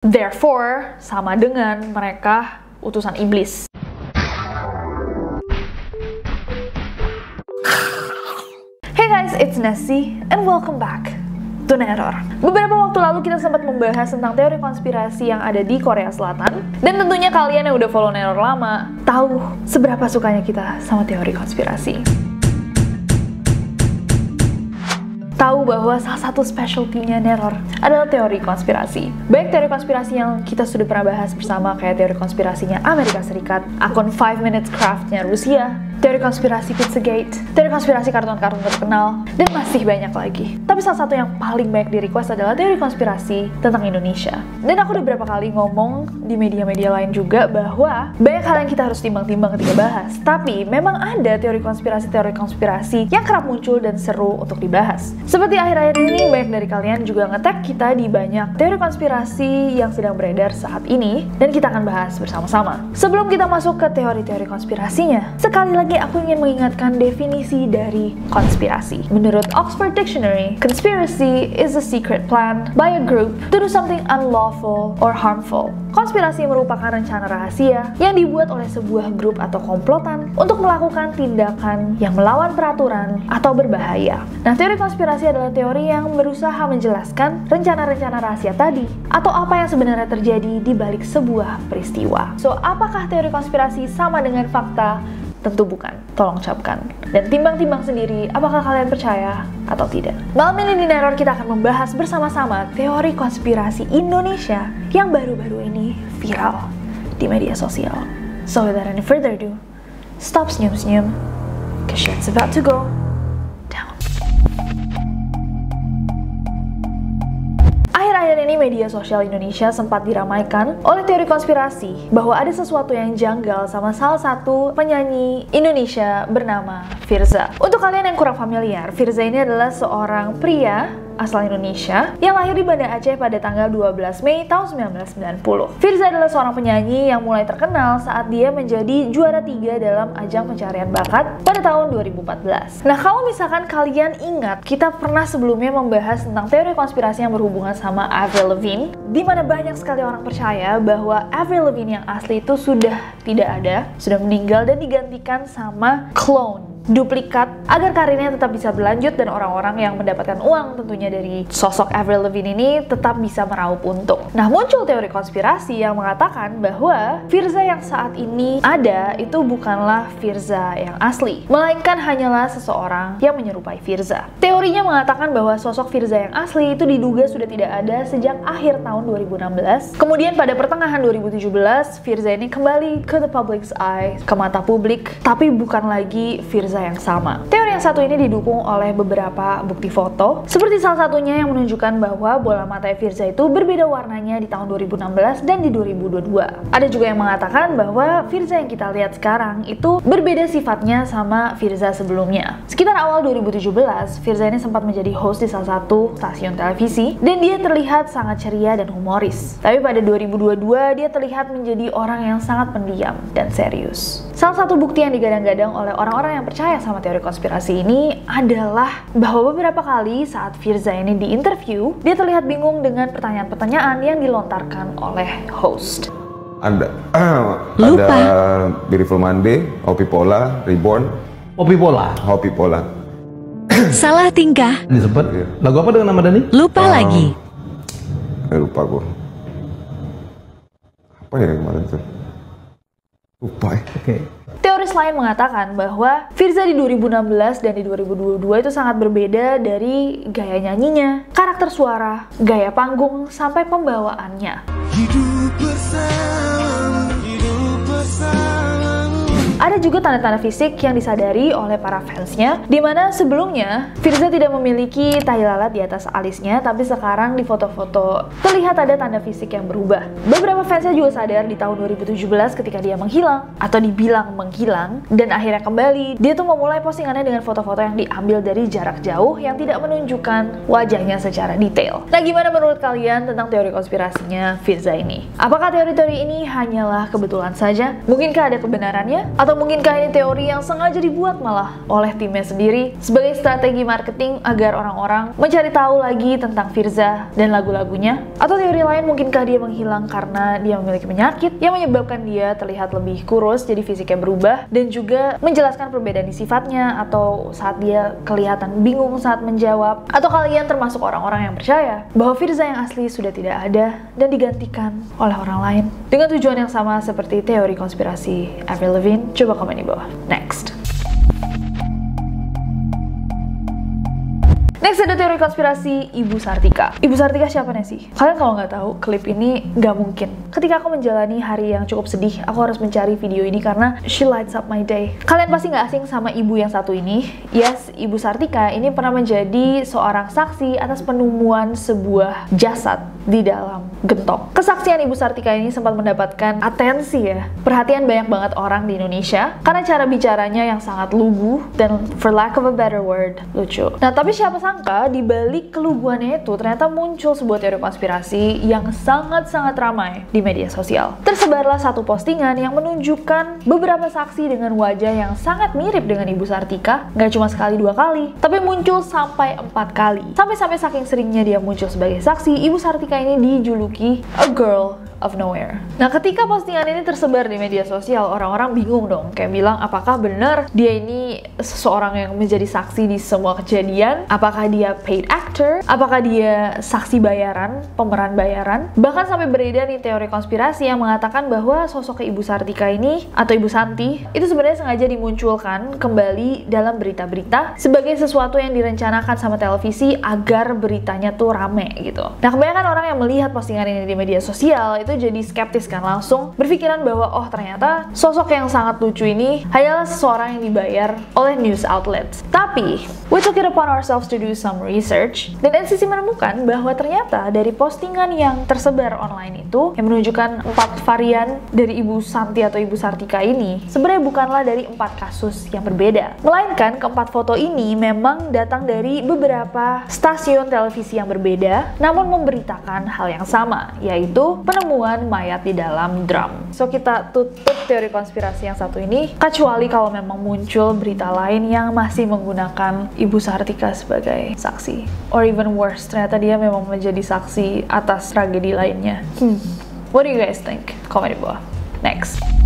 Therefore, sama dengan mereka utusan iblis. Hey guys, it's Nessie and welcome back to Neror. Beberapa waktu lalu kita sempat membahas tentang teori konspirasi yang ada di Korea Selatan dan tentunya kalian yang udah follow Neror lama tahu seberapa sukanya kita sama teori konspirasi. Tahu bahwa salah satu specialty-nya Neror adalah teori konspirasi. Baik teori konspirasi yang kita sudah pernah bahas bersama kayak teori konspirasinya Amerika Serikat, akun 5 Minutes Craft-nya Rusia, teori konspirasi Pizzagate, teori konspirasi kartun-kartun terkenal, dan masih banyak lagi. Tapi salah satu yang paling banyak di request adalah teori konspirasi tentang Indonesia. Dan aku udah berapa kali ngomong di media-media lain juga bahwa banyak hal yang kita harus timbang-timbang ketika bahas. Tapi memang ada teori konspirasi-teori konspirasi yang kerap muncul dan seru untuk dibahas. Seperti akhir-akhir ini banyak dari kalian juga ngetek kita di banyak teori konspirasi yang sedang beredar saat ini dan kita akan bahas bersama-sama. Sebelum kita masuk ke teori-teori konspirasinya, sekali lagi lagi aku ingin mengingatkan definisi dari konspirasi. Menurut Oxford Dictionary, conspiracy is a secret plan by a group to do something unlawful or harmful. Konspirasi merupakan rencana rahasia yang dibuat oleh sebuah grup atau komplotan untuk melakukan tindakan yang melawan peraturan atau berbahaya. Nah, teori konspirasi adalah teori yang berusaha menjelaskan rencana-rencana rahasia tadi atau apa yang sebenarnya terjadi di balik sebuah peristiwa. So, apakah teori konspirasi sama dengan fakta Tentu bukan, tolong capkan. Dan timbang-timbang sendiri, apakah kalian percaya atau tidak? Malam ini di Neror kita akan membahas bersama-sama teori konspirasi Indonesia yang baru-baru ini viral di media sosial. So without any further ado, stop senyum-senyum, cause shit's about to go Akhir-akhir ini media sosial Indonesia sempat diramaikan oleh teori konspirasi bahwa ada sesuatu yang janggal sama salah satu penyanyi Indonesia bernama Firza. Untuk kalian yang kurang familiar, Firza ini adalah seorang pria asal Indonesia yang lahir di Banda Aceh pada tanggal 12 Mei tahun 1990. Firza adalah seorang penyanyi yang mulai terkenal saat dia menjadi juara tiga dalam ajang pencarian bakat pada tahun 2014. Nah, kalau misalkan kalian ingat, kita pernah sebelumnya membahas tentang teori konspirasi yang berhubungan sama Avril Lavigne, di mana banyak sekali orang percaya bahwa Avril Lavigne yang asli itu sudah tidak ada, sudah meninggal dan digantikan sama clone duplikat agar karirnya tetap bisa berlanjut dan orang-orang yang mendapatkan uang tentunya dari sosok Avril Lavigne ini tetap bisa meraup untung. Nah, muncul teori konspirasi yang mengatakan bahwa Firza yang saat ini ada itu bukanlah Firza yang asli, melainkan hanyalah seseorang yang menyerupai Firza. Teorinya mengatakan bahwa sosok Firza yang asli itu diduga sudah tidak ada sejak akhir tahun 2016. Kemudian pada pertengahan 2017, Firza ini kembali ke the public's eye, ke mata publik, tapi bukan lagi Firza yang sama. Teori yang satu ini didukung oleh beberapa bukti foto, seperti salah satunya yang menunjukkan bahwa bola mata Firza itu berbeda warnanya di tahun 2016 dan di 2022. Ada juga yang mengatakan bahwa Firza yang kita lihat sekarang itu berbeda sifatnya sama Firza sebelumnya. Sekitar awal 2017, Firza ini sempat menjadi host di salah satu stasiun televisi dan dia terlihat sangat ceria dan humoris. Tapi pada 2022 dia terlihat menjadi orang yang sangat pendiam dan serius. Salah satu bukti yang digadang-gadang oleh orang-orang yang percaya sama teori konspirasi ini adalah bahwa beberapa kali saat Firza ini di interview, dia terlihat bingung dengan pertanyaan-pertanyaan yang dilontarkan oleh host. Ada, uh, Lupa. ada Beautiful Monday, Hopi Pola, Reborn. Hopi Pola. Hopi Pola. Salah tingkah. Disebut. Iya. Lagu apa dengan nama Dani? Lupa um, lagi. Eh, lupa gue. Apa ya kemarin tuh? Ya. Oke. Okay. Teoris lain mengatakan bahwa Firza di 2016 dan di 2022 itu sangat berbeda dari gaya nyanyinya, karakter suara, gaya panggung, sampai pembawaannya. Ada juga tanda-tanda fisik yang disadari oleh para fansnya, di mana sebelumnya Firza tidak memiliki tai lalat di atas alisnya, tapi sekarang di foto-foto terlihat ada tanda fisik yang berubah. Beberapa fansnya juga sadar di tahun 2017 ketika dia menghilang, atau dibilang menghilang, dan akhirnya kembali, dia tuh memulai postingannya dengan foto-foto yang diambil dari jarak jauh yang tidak menunjukkan wajahnya secara detail. Nah, gimana menurut kalian tentang teori konspirasinya Firza ini? Apakah teori-teori ini hanyalah kebetulan saja? Mungkinkah ada kebenarannya? Atau mungkinkah ini teori yang sengaja dibuat malah oleh timnya sendiri sebagai strategi marketing agar orang-orang mencari tahu lagi tentang Firza dan lagu-lagunya? Atau teori lain mungkinkah dia menghilang karena dia memiliki penyakit yang menyebabkan dia terlihat lebih kurus jadi fisiknya berubah dan juga menjelaskan perbedaan di sifatnya atau saat dia kelihatan bingung saat menjawab atau kalian termasuk orang-orang yang percaya bahwa Firza yang asli sudah tidak ada dan digantikan oleh orang lain dengan tujuan yang sama seperti teori konspirasi Avril Lavigne? Coba komen di bawah. Next. Next ada teori konspirasi Ibu Sartika. Ibu Sartika siapa nih sih? Kalian kalau nggak tahu, klip ini nggak mungkin. Ketika aku menjalani hari yang cukup sedih, aku harus mencari video ini karena she lights up my day. Kalian pasti nggak asing sama ibu yang satu ini. Yes, Ibu Sartika ini pernah menjadi seorang saksi atas penemuan sebuah jasad di dalam gentong. Kesaksian Ibu Sartika ini sempat mendapatkan atensi ya, perhatian banyak banget orang di Indonesia karena cara bicaranya yang sangat lugu dan for lack of a better word, lucu. Nah, tapi siapa sangka di balik keluguannya itu ternyata muncul sebuah teori konspirasi yang sangat-sangat ramai di media sosial. Tersebarlah satu postingan yang menunjukkan beberapa saksi dengan wajah yang sangat mirip dengan Ibu Sartika, nggak cuma sekali dua kali, tapi muncul sampai empat kali. Sampai-sampai saking seringnya dia muncul sebagai saksi, Ibu Sartika ini dijuluki a girl of nowhere. Nah, ketika postingan ini tersebar di media sosial, orang-orang bingung dong, kayak bilang apakah benar dia ini seseorang yang menjadi saksi di semua kejadian? Apakah dia paid actor? Apakah dia saksi bayaran, pemeran bayaran? Bahkan sampai beredar nih teori konspirasi yang mengatakan bahwa sosok Ibu Sartika ini atau Ibu Santi itu sebenarnya sengaja dimunculkan kembali dalam berita-berita sebagai sesuatu yang direncanakan sama televisi agar beritanya tuh rame gitu. Nah, kebanyakan orang yang melihat postingan ini di media sosial itu jadi skeptis kan langsung berpikiran bahwa oh ternyata sosok yang sangat lucu ini hanyalah seseorang yang dibayar oleh news outlets. Tapi we took it upon ourselves to do some research dan NCC menemukan bahwa ternyata dari postingan yang tersebar online itu yang menunjukkan empat varian dari Ibu Santi atau Ibu Sartika ini sebenarnya bukanlah dari empat kasus yang berbeda. Melainkan keempat foto ini memang datang dari beberapa stasiun televisi yang berbeda namun memberitakan hal yang sama yaitu penemuan mayat di dalam drum. So kita tutup teori konspirasi yang satu ini kecuali kalau memang muncul berita lain yang masih menggunakan Ibu Sartika sebagai saksi. Or even worse, ternyata dia memang menjadi saksi atas tragedi lainnya. Hmm. What do you guys think? Komen di bawah. Next.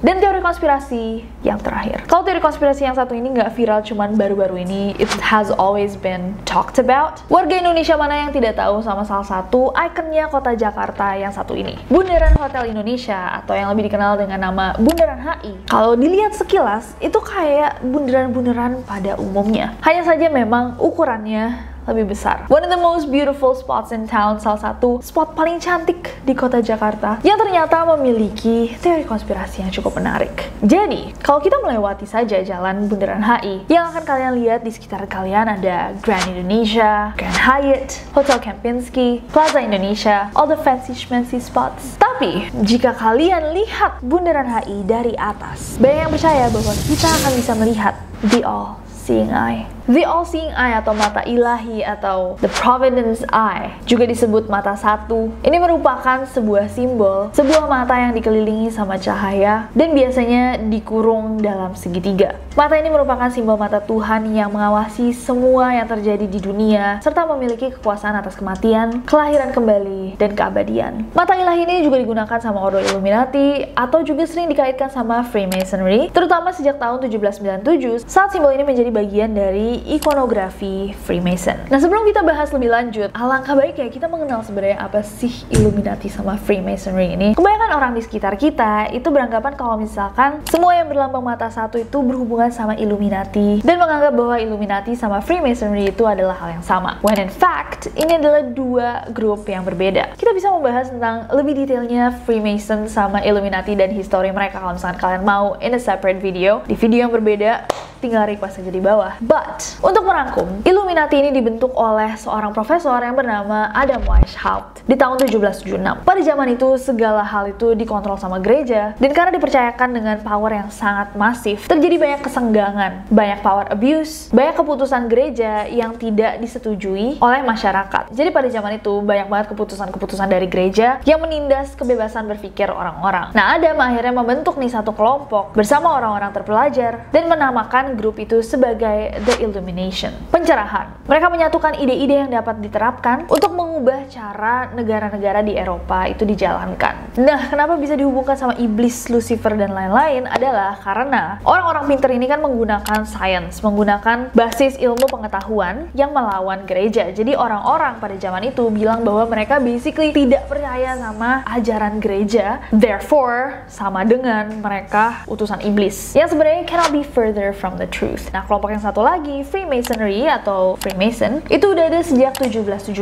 Dan teori konspirasi yang terakhir. Kalau teori konspirasi yang satu ini nggak viral cuman baru-baru ini, it has always been talked about. Warga Indonesia mana yang tidak tahu sama salah satu ikonnya kota Jakarta yang satu ini? Bundaran Hotel Indonesia atau yang lebih dikenal dengan nama Bundaran HI. Kalau dilihat sekilas, itu kayak bundaran-bundaran pada umumnya. Hanya saja memang ukurannya lebih besar. One of the most beautiful spots in town, salah satu spot paling cantik di kota Jakarta yang ternyata memiliki teori konspirasi yang cukup menarik. Jadi, kalau kita melewati saja jalan Bundaran HI, yang akan kalian lihat di sekitar kalian ada Grand Indonesia, Grand Hyatt, Hotel Kempinski, Plaza Indonesia, all the fancy schmancy spots. Tapi, jika kalian lihat Bundaran HI dari atas, banyak yang percaya bahwa kita akan bisa melihat the all seeing eye. The all-seeing eye atau mata ilahi atau the providence eye juga disebut mata satu. Ini merupakan sebuah simbol, sebuah mata yang dikelilingi sama cahaya dan biasanya dikurung dalam segitiga. Mata ini merupakan simbol mata Tuhan yang mengawasi semua yang terjadi di dunia serta memiliki kekuasaan atas kematian, kelahiran kembali, dan keabadian. Mata ilahi ini juga digunakan sama Ordo Illuminati atau juga sering dikaitkan sama Freemasonry, terutama sejak tahun 1797 saat simbol ini menjadi bagian dari ikonografi Freemason. Nah sebelum kita bahas lebih lanjut, alangkah baiknya kita mengenal sebenarnya apa sih Illuminati sama Freemasonry ini. Kebanyakan orang di sekitar kita itu beranggapan kalau misalkan semua yang berlambang mata satu itu berhubungan sama Illuminati dan menganggap bahwa Illuminati sama Freemasonry itu adalah hal yang sama. When in fact, ini adalah dua grup yang berbeda. Kita bisa membahas tentang lebih detailnya Freemason sama Illuminati dan histori mereka kalau misalkan kalian mau in a separate video. Di video yang berbeda, tinggal request aja di bawah. But, untuk merangkum, Illuminati ini dibentuk oleh seorang profesor yang bernama Adam Weishaupt di tahun 1776. Pada zaman itu, segala hal itu dikontrol sama gereja, dan karena dipercayakan dengan power yang sangat masif, terjadi banyak kesenggangan, banyak power abuse, banyak keputusan gereja yang tidak disetujui oleh masyarakat. Jadi pada zaman itu, banyak banget keputusan-keputusan dari gereja yang menindas kebebasan berpikir orang-orang. Nah, Adam akhirnya membentuk nih satu kelompok bersama orang-orang terpelajar dan menamakan grup itu sebagai The Illumination. Pencerahan. Mereka menyatukan ide-ide yang dapat diterapkan untuk mengubah cara negara-negara di Eropa itu dijalankan. Nah, kenapa bisa dihubungkan sama iblis, Lucifer, dan lain-lain adalah karena orang-orang pinter ini kan menggunakan science, menggunakan basis ilmu pengetahuan yang melawan gereja. Jadi orang-orang pada zaman itu bilang bahwa mereka basically tidak percaya sama ajaran gereja, therefore sama dengan mereka utusan iblis. Yang sebenarnya cannot be further from the truth. Nah, kelompok yang satu lagi, Freemasonry atau Freemason, itu udah ada sejak 1717,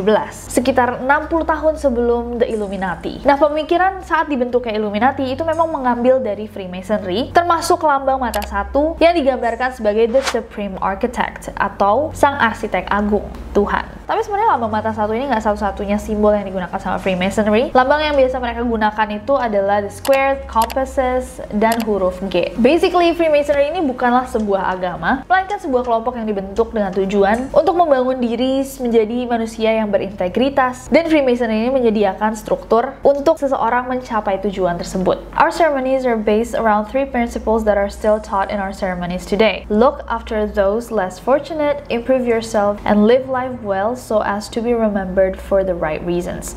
sekitar 60 tahun sebelum The Illuminati. Nah, pemikiran saat dibentuknya Illuminati itu memang mengambil dari Freemasonry, termasuk lambang mata satu yang digambarkan sebagai The Supreme Architect atau Sang Arsitek Agung, Tuhan. Tapi sebenarnya lambang mata satu ini nggak satu-satunya simbol yang digunakan sama Freemasonry. Lambang yang biasa mereka gunakan itu adalah the square, compasses, dan huruf G. Basically, Freemasonry ini bukanlah sebuah agama, melainkan sebuah kelompok yang dibentuk dengan tujuan untuk membangun diri menjadi manusia yang berintegritas. Dan Freemasonry ini menyediakan struktur untuk seseorang mencapai tujuan tersebut. Our ceremonies are based around three principles that are still taught in our ceremonies today. Look after those less fortunate, improve yourself, and live life well so as to be remembered for the right reasons.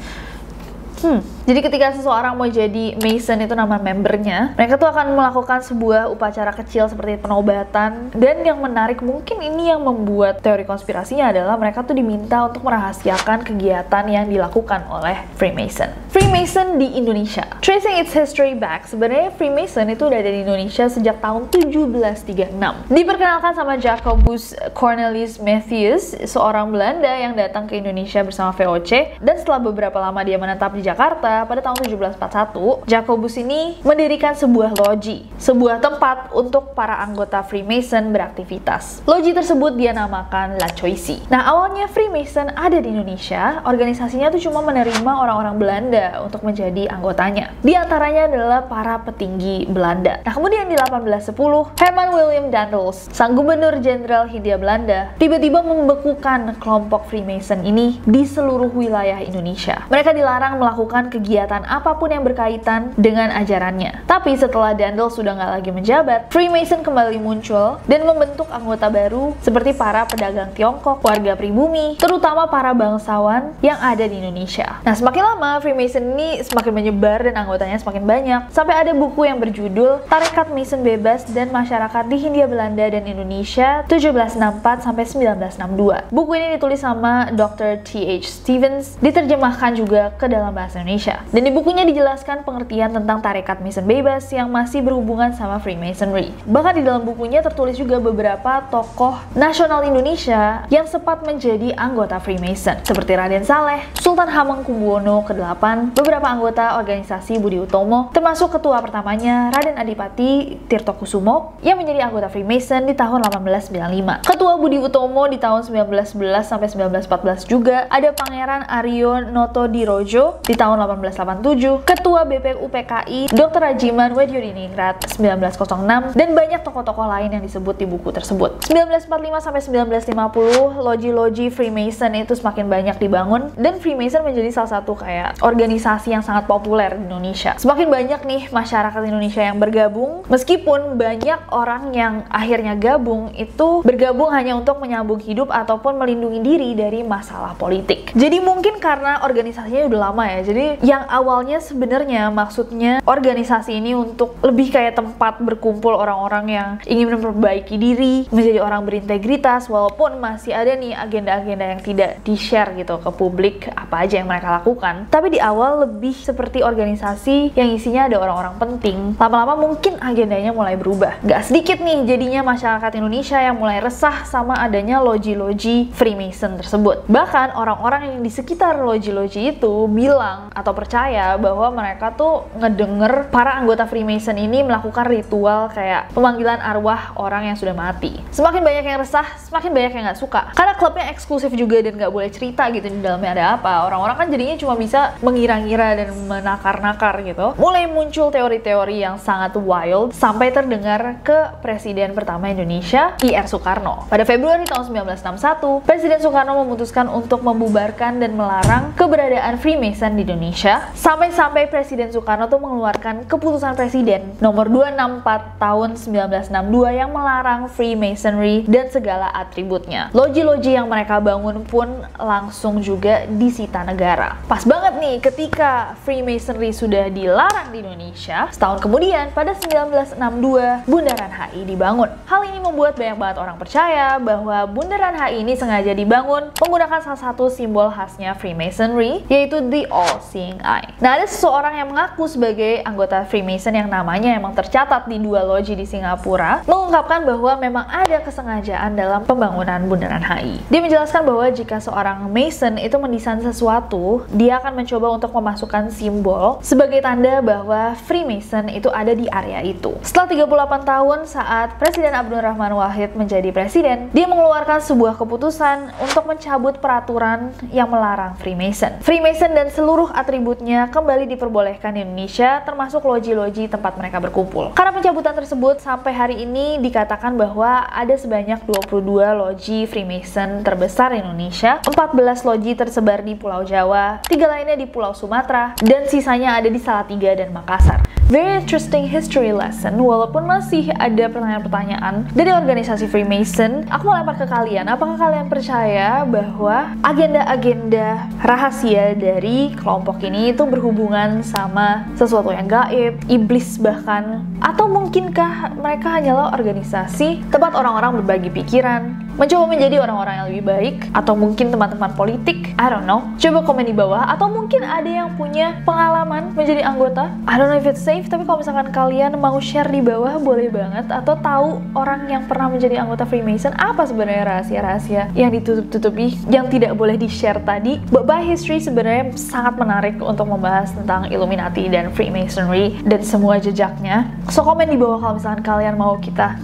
Hmm, jadi ketika seseorang mau jadi Mason itu nama membernya, mereka tuh akan melakukan sebuah upacara kecil seperti penobatan. Dan yang menarik mungkin ini yang membuat teori konspirasinya adalah mereka tuh diminta untuk merahasiakan kegiatan yang dilakukan oleh Freemason. Freemason di Indonesia. Tracing its history back, sebenarnya Freemason itu udah ada di Indonesia sejak tahun 1736. Diperkenalkan sama Jacobus Cornelis Matthews, seorang Belanda yang datang ke Indonesia bersama VOC dan setelah beberapa lama dia menetap di Jakarta pada tahun 1741, Jacobus ini mendirikan sebuah loji, sebuah tempat untuk para anggota Freemason beraktivitas. Loji tersebut dia namakan La Choisy. Nah, awalnya Freemason ada di Indonesia, organisasinya tuh cuma menerima orang-orang Belanda untuk menjadi anggotanya. Di antaranya adalah para petinggi Belanda. Nah, kemudian di 1810, Herman William Daendels, sang gubernur jenderal Hindia Belanda, tiba-tiba membekukan kelompok Freemason ini di seluruh wilayah Indonesia. Mereka dilarang melakukan kegiatan apa pun yang berkaitan dengan ajarannya. Tapi setelah Dandel sudah nggak lagi menjabat, Freemason kembali muncul dan membentuk anggota baru seperti para pedagang Tiongkok, warga pribumi, terutama para bangsawan yang ada di Indonesia. Nah, semakin lama Freemason ini semakin menyebar dan anggotanya semakin banyak, sampai ada buku yang berjudul Tarekat Mason Bebas dan Masyarakat di Hindia Belanda dan Indonesia 1764 sampai 1962. Buku ini ditulis sama Dr. T.H. Stevens, diterjemahkan juga ke dalam bahasa Indonesia. Dan di bukunya dijelaskan pengertian tentang tarekat Mason bebas yang masih berhubungan sama Freemasonry. Bahkan di dalam bukunya tertulis juga beberapa tokoh nasional Indonesia yang sempat menjadi anggota Freemason, seperti Raden Saleh, Sultan Hamengkubuwono ke-8, beberapa anggota organisasi Budi Utomo, termasuk ketua pertamanya Raden Adipati Tirto Kusumo yang menjadi anggota Freemason di tahun 1895. Ketua Budi Utomo di tahun 1911 sampai 1914 juga ada Pangeran Aryo Noto Dirojo di tahun 1887, Ketua BPUPKI Dr. Rajiman Wedyodiningrat 1906, dan banyak tokoh-tokoh lain yang disebut di buku tersebut. 1945 sampai 1950, loji-loji Freemason itu semakin banyak dibangun dan Freemason menjadi salah satu kayak organisasi yang sangat populer di Indonesia. Semakin banyak nih masyarakat Indonesia yang bergabung, meskipun banyak orang yang akhirnya gabung itu bergabung hanya untuk menyambung hidup ataupun melindungi diri dari masalah politik. Jadi mungkin karena organisasinya udah lama ya, jadi yang awalnya sebenarnya maksudnya organisasi ini untuk lebih kayak tempat berkumpul orang-orang yang ingin memperbaiki diri, menjadi orang berintegritas, walaupun masih ada nih agenda-agenda yang tidak di-share gitu ke publik apa aja yang mereka lakukan. Tapi di awal lebih seperti organisasi yang isinya ada orang-orang penting. Lama-lama mungkin agendanya mulai berubah. Gak sedikit nih jadinya masyarakat Indonesia yang mulai resah sama adanya loji-loji Freemason tersebut. Bahkan orang-orang yang di sekitar loji-loji itu bilang atau percaya bahwa mereka tuh ngedenger para anggota Freemason ini melakukan ritual kayak pemanggilan arwah orang yang sudah mati. Semakin banyak yang resah, semakin banyak yang nggak suka. Karena klubnya eksklusif juga dan nggak boleh cerita gitu di dalamnya ada apa. Orang-orang kan jadinya cuma bisa mengira-ngira dan menakar-nakar gitu. Mulai muncul teori-teori yang sangat wild sampai terdengar ke Presiden pertama Indonesia, IR Soekarno. Pada Februari tahun 1961, Presiden Soekarno memutuskan untuk membubarkan dan melarang keberadaan Freemason di Indonesia. Sampai-sampai Presiden Soekarno tuh mengeluarkan keputusan Presiden nomor 264 tahun 1962 yang melarang Freemasonry dan segala atributnya. Loji-loji yang mereka bangun pun langsung juga disita negara. Pas banget nih ketika Freemasonry sudah dilarang di Indonesia, setahun kemudian pada 1962 Bundaran HI dibangun. Hal ini membuat banyak banget orang percaya bahwa Bundaran HI ini sengaja dibangun menggunakan salah satu simbol khasnya Freemasonry, yaitu The All Seeing Eye. Nah, ada seseorang yang mengaku sebagai anggota Freemason yang namanya emang tercatat di dua loji di Singapura, mengungkapkan bahwa memang ada kesengajaan dalam pembangunan Bundaran HI. Dia menjelaskan bahwa jika seorang Mason itu mendesain sesuatu, dia akan mencoba untuk memasukkan simbol sebagai tanda bahwa Freemason itu ada di area itu. Setelah 38 tahun saat Presiden Abdul Rahman Wahid menjadi presiden, dia mengeluarkan sebuah keputusan untuk mencabut peraturan yang melarang Freemason. Freemason dan seluruh atributnya kembali diperbolehkan di Indonesia, termasuk loji-loji tempat mereka berkumpul. Karena pencabutan tersebut sampai hari ini dikatakan bahwa ada sebanyak 22 loji Freemason terbesar di Indonesia, 14 loji tersebar di Pulau Jawa, tiga lainnya di Pulau Sumatera, dan sisanya ada di Salatiga dan Makassar. Very interesting history lesson, walaupun masih ada pertanyaan-pertanyaan dari organisasi Freemason, aku mau lempar ke kalian, apakah kalian percaya bahwa agenda-agenda rahasia dari kelompok ini itu berhubungan sama sesuatu yang gaib, iblis bahkan, atau mungkinkah mereka hanyalah organisasi tempat orang-orang berbagi pikiran, mencoba menjadi orang-orang yang lebih baik, atau mungkin teman-teman politik, I don't know. Coba komen di bawah, atau mungkin ada yang punya pengalaman menjadi anggota. I don't know if it's safe, tapi kalau misalkan kalian mau share di bawah, boleh banget. Atau tahu orang yang pernah menjadi anggota Freemason, apa sebenarnya rahasia-rahasia yang ditutup-tutupi, yang tidak boleh di-share tadi. But by history sebenarnya sangat menarik untuk membahas tentang Illuminati dan Freemasonry dan semua jejaknya. So komen di bawah kalau misalkan kalian mau kita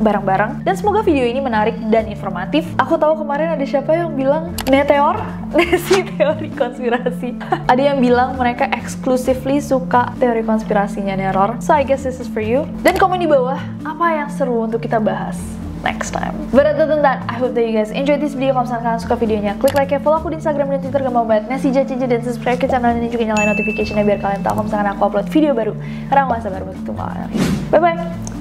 bareng-bareng dan semoga video ini menarik dan informatif aku tahu kemarin ada siapa yang bilang neteor nesi teori konspirasi ada yang bilang mereka exclusively suka teori konspirasinya neror so I guess this is for you dan komen di bawah apa yang seru untuk kita bahas next time. But other than that, I hope that you guys enjoyed this video. Kalau misalkan kalian suka videonya, klik like ya, follow aku di Instagram dan Twitter gampang banget. Nasi jajan dan subscribe ke channel ini juga nyalain notification-nya biar kalian tahu kalau misalkan aku upload video baru. Karena aku sabar buat ketemu. Bye bye.